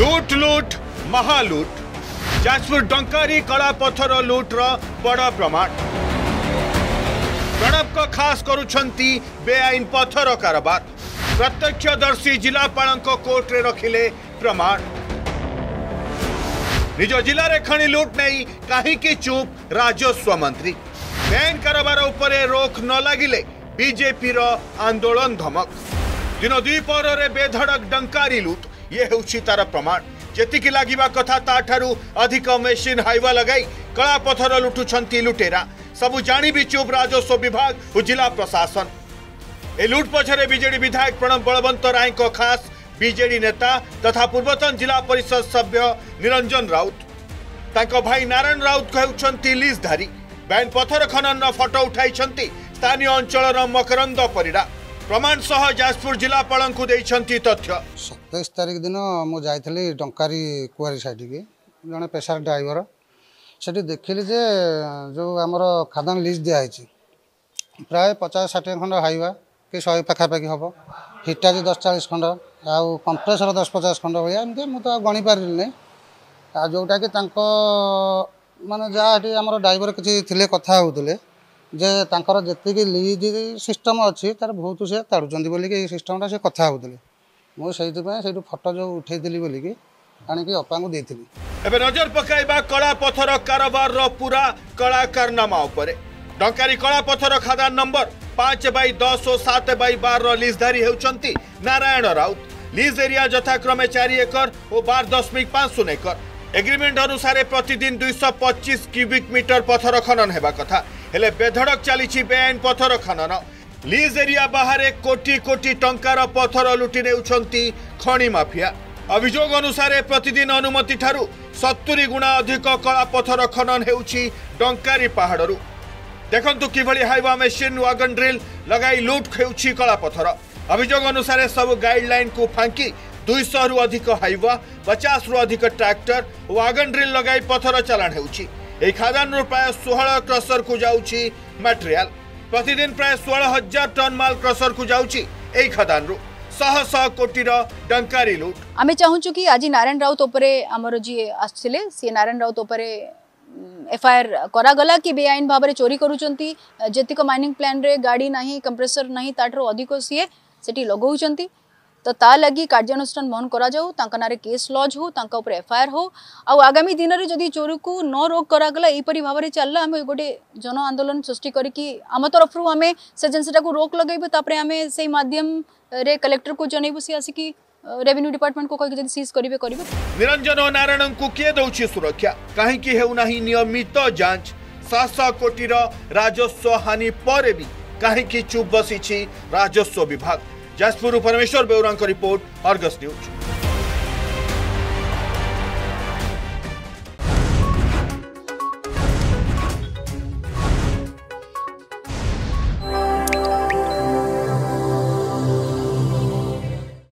लूट लूट महालूट जाजपुर डंकारी कला पथर लुट्र बड़ प्रमाण प्रणव को खास बेआईन पथर कारबार प्रत्यक्षदर्शी जिलापा कोर्टे रखिले प्रमाण निज जिले खणि लुट नहीं कहीं चुप राजस्व मंत्री बैन कारबार उपर रोक न लगे बीजेपी आंदोलन धमक दिन दुपहर बेधड़क डंकारी लुट ଇଏ ହେଉଛି ତାର ପ୍ରମାଣ ଯେତିକି ଲାଗିବା କଥା ତାଠାରୁ ଅଧିକ ମେସିନ୍ ହାଇୱା ଲଗାଇ କଳାପଥର ଲୁଟୁଛନ୍ତି ଲୁଟେରା ସବୁ ଜାଣି ବି ଚୁପ୍ ରାଜସ୍ୱ ବିଭାଗ ଓ ଜିଲ୍ଲା ପ୍ରଶାସନ ଏ ଲୁଟ୍ ପଛରେ ବିଜେଡି ବିଧାୟକ ପ୍ରଣବ ବଳବନ୍ତ ରାୟଙ୍କ ଖାସ୍ ବିଜେଡି ନେତା ତଥା ପୂର୍ବତନ ଜିଲ୍ଲା ପରିଷଦ ସଭ୍ୟ ନିରଞ୍ଜନ ରାଉତ ତାଙ୍କ ଭାଇ ନାରାୟଣ ରାଉତ ହେଉଛନ୍ତି ଲିଜ୍ଧାରୀ ବ୍ୟାନ୍ ପଥର ଖନନର ଫଟୋ ଉଠାଇଛନ୍ତି ସ୍ଥାନୀୟ ଅଞ୍ଚଳର ମକରନ୍ଦ ପରିଡ଼ା প্রমাণ সহ যাজপুর জেলাপাল তথ্য সতেইশ তারিখ দিন মু যাই ডঙ্কারি কুয়ারি সাইডকে জন পেশার ড্রাইভর সেটি দেখিলি যে যে আমার খাদান লিস্ট দিয়া হয়েছে প্রায় পচাশ ষাঠিয়ে খণ্ড হাইওয়া কি শহে পাখাপাখি হব হিটাজি দশ চাশ খণ্ড আউ কম্প্রেসর দশ পচাশ খণ্ড ভাইয়া এমনি মু তো গণি পারিলি নাই আর যেটা কি তাঙ্ক মানে যা এটি আমার ড্রাইভর কিছু থিলে কথা হউলে ଯେ ତାଙ୍କର ଯେତିକି ଲିଜ୍ ସିଷ୍ଟମ୍ ଅଛି ତାର ବହୁତ ସେ ତାଡ଼ୁଛନ୍ତି ବୋଲିକି ଏଇ ସିଷ୍ଟମ୍ଟା ସେ କଥା ହେଉଥିଲେ ମୁଁ ସେଇଥିପାଇଁ ସେଇଠୁ ଫଟୋ ଯେଉଁ ଉଠେଇଥିଲି ବୋଲିକି ଆଣିକି ଅପାଙ୍କୁ ଦେଇଥିଲି ଏବେ ନଜର ପକାଇବା କଳା ପଥର କାରବାରର ପୁରା କଳା କାରନାମା ଉପରେ ଡଙ୍କାରୀ କଳା ପଥର ଖାଦାନ ନମ୍ବର ପାଞ୍ଚ ବାଇ ଦଶ ଓ ସାତ ବାଇ ବାରର ଲିଜ୍ଧାରୀ ହେଉଛନ୍ତି ନାରାୟଣ ରାଉତ ଲିଜ୍ ଏରିଆ ଯଥାକ୍ରମେ ଚାରି ଏକର ଓ ବାର ଦଶମିକ ପାଞ୍ଚ ଶୂନ ଏକର एग्रिमेंट अनुसार प्रतिदिन दुईश पच्चिस क्यूबिक मीटर पथर खनन होगा कथा हेले बेधड़क चली बेआईन पथर खनन लिज एरिया बाहर कोटी कोटी टंकार पथर लुटि ने खणी माफिया अनुसार प्रतिदिन अनुमति ठारू सतुरी गुणा अधिक कला पथर खनन होंकारी पहाड़ देखु किभली हाइवा मेसीन वागन ड्रिल लगाई लुट खेउछि कला पथर अभियोग अनुसार सब गाइडलाइन को फांकी दुईश रु अधिक हाइवा पचास रु अधिक ट्राक्टर वागन ड्रिल लगाई पथर चालाण ହେଉଛି ଏହି ଖାଦାନରୁ ପ୍ରାୟ ଷୋହଳ କ୍ରସରକୁ ଯାଉଛି ମ୍ୟାଟେରିଆଲ ପ୍ରତିଦିନ ପ୍ରାୟ ଷୋହଳ ହଜାର ଟନ୍ ମାଲ କ୍ରସରକୁ ଯାଉଛି ଏହି ଖାଦାନରୁ ଶହ ଶହ କୋଟିର ଟଙ୍କାରୀ ଲୁଟ ଆମେ ଚାହୁଁଛୁ କି ଆଜି ନାରାୟଣ ରାଉତ ଉପରେ ଆମର ଯିଏ ଆସିଥିଲେ ସିଏ ନାରାୟଣ ରାଉତ ଉପରେ एफआईआर करागला कि बेआईन भाव में चोरी करतीक माइनिंग प्लान रे गाड़ी ना कंप्रेसर ना ताठू अधिक सी से लगे तो ताकि कार्यानुषान बंद करना केस लज हो, ताका हो। आउ आगामी दिन में जदि चोरी को न रोक करागला भाव में चल आम गोटे जन आंदोलन सृष्टि करम तरफ आम से जिनसा रोक लगे आम से मध्यम कलेक्टर को जनइबू सी आसिक रेवेन्यू डिपार्टमेंट को कह सीज करेंगे करेंगे निरंजन नारायण को किए दौर सुरक्षा कहीं नियमित जांच सात कोटी राजस्व हानि पर भी कहीं चुप बसी राजस्व विभाग जाजपुर परमेश्वर बेहरा रिपोर्ट अर्गस न्यूज